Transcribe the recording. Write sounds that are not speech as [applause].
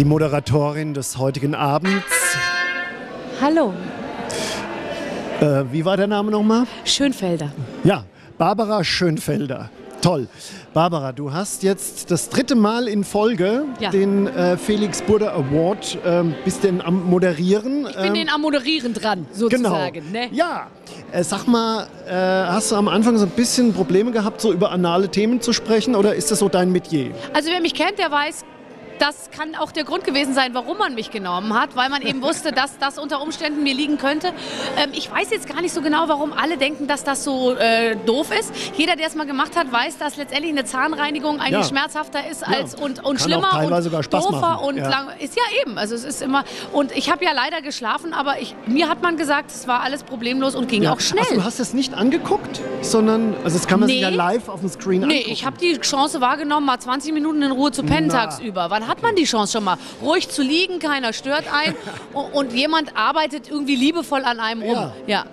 Die Moderatorin des heutigen Abends. Hallo, Äh, wie war der Name nochmal? Schönfelder. Ja, Barbara Schönfelder. Toll. Barbara, du hast jetzt das dritte Mal in Folge Ja. den äh, Felix Burda Award. Ähm, bist denn am Moderieren? Ich bin den am Moderieren dran, sozusagen. Genau. Ne? Ja. Äh, sag mal, äh, hast du am Anfang so ein bisschen Probleme gehabt, so über anale Themen zu sprechen oder ist das so dein Metier? Also wer mich kennt, der weiß, das kann auch der Grund gewesen sein, warum man mich genommen hat, weil man eben wusste, dass das unter Umständen mir liegen könnte. Ähm, ich weiß jetzt gar nicht so genau, warum alle denken, dass das so äh, doof ist. Jeder, der es mal gemacht hat, weiß, dass letztendlich eine Zahnreinigung eigentlich Ja. schmerzhafter ist als und, und Kann auch schlimmer und sogar Spaß doofer machen. und Ja. lang. Ist ja eben. Also es ist immer. Und ich habe ja leider geschlafen, aber ich, mir hat man gesagt, es war alles problemlos und ging auch schnell. Ach, du hast es nicht angeguckt, sondern, also das kann man sich Nee. ja live auf dem Screen Nee, angucken. ich habe die Chance wahrgenommen, mal 20 Minuten in Ruhe zu pennen Na. tagsüber. Wann hat man die Chance schon mal? Ruhig zu liegen, keiner stört einen und, [laughs] und jemand arbeitet irgendwie liebevoll an einem rum. Ja. ja.